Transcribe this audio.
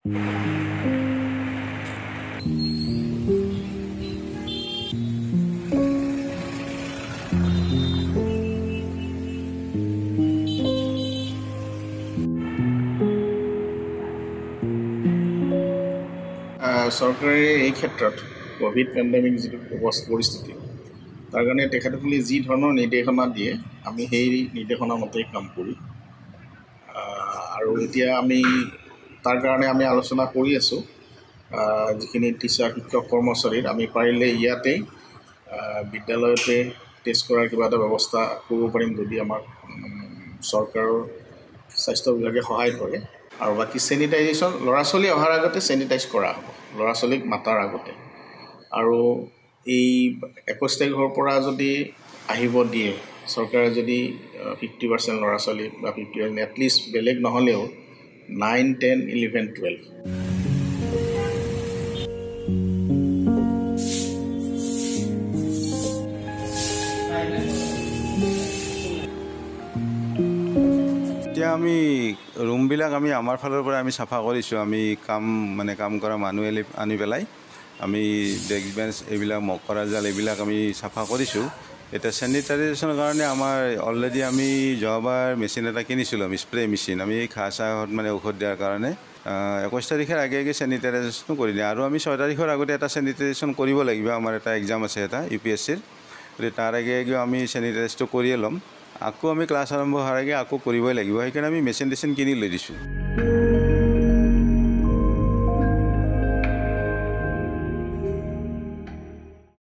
চৰকাৰে এই ক্ষেত্ৰত ক'ভিড পেণ্ডেমিক যিটো পৰিস্থিতি তাৰ কাৰণে তেখেতসকলে যি ধৰণৰ নিৰ্দেশনা দিয়ে আমি সেই নিৰ্দেশনা মতেই কাম কৰি আৰু এতিয়া আমি তাৰ কাৰণে আমি আলোচনা কৰি আছোঁ। যিখিনি টিচাৰ শিক্ষক কৰ্মচাৰীৰ আমি পাৰিলে ইয়াতেই বিদ্যালয়তে টেষ্ট কৰাৰ কিবা এটা ব্যৱস্থা কৰিব পাৰিম যদি আমাক চৰকাৰৰ স্বাস্থ্য বিভাগে সহায় কৰে। আৰু বাকী চেনিটাইজেশ্যন ল'ৰা ছোৱালী অহাৰ আগতে চেনিটাইজ কৰা হ'ব। ল'ৰা ছোৱালীক মাতাৰ আগতে। আৰু এই একৈছ তাৰিখৰ পৰা যদি আহিব দিয়ে চৰকাৰে যদি ফিফটি পাৰ্চেণ্ট ল'ৰা ছোৱালী বা ফিফটি পাৰ্চেণ্ট এটলিষ্ট বেলেগ নহ'লেও নাইন টেন ইলেভেন টুৱেল্ভ এতিয়া আমি ৰুমবিলাক আমি আমাৰ ফালৰ পৰা আমি চাফা কৰিছোঁ। আমি কাম মানে কাম কৰা মানুহ আনি পেলাই আমি ডেস্ক বেঞ্চ এইবিলাক মকৰা জাল এইবিলাক আমি চাফা কৰিছোঁ। এতিয়া চেনিটাইজেশ্যনৰ কাৰণে আমাৰ অলৰেডি আমি যোৱাবাৰ মেচিন এটা কিনিছিলোঁ আমি স্প্ৰে মেচিন আমি ঘাঁহ চাহত মানে ঔষধ দিয়াৰ কাৰণে। একৈছ তাৰিখৰ আগে আগে চেনিটাইজেশ্যনো কৰি দিয়ে আৰু আমি ছয় তাৰিখৰ আগতে এটা চেনিটাইজেশ্যন কৰিব লাগিব আমাৰ এটা এক্সাম আছে এটা ইউ পি এছ চিৰ গতিকে তাৰ আগে আগেও আমি চেনিটাইজটো কৰিয়ে ল'ম। আকৌ আমি ক্লাছ আৰম্ভ হোৱাৰ আগে আকৌ কৰিবই লাগিব। সেইকাৰণে আমি মেচিন টেচিন কিনি লৈ দিছোঁ।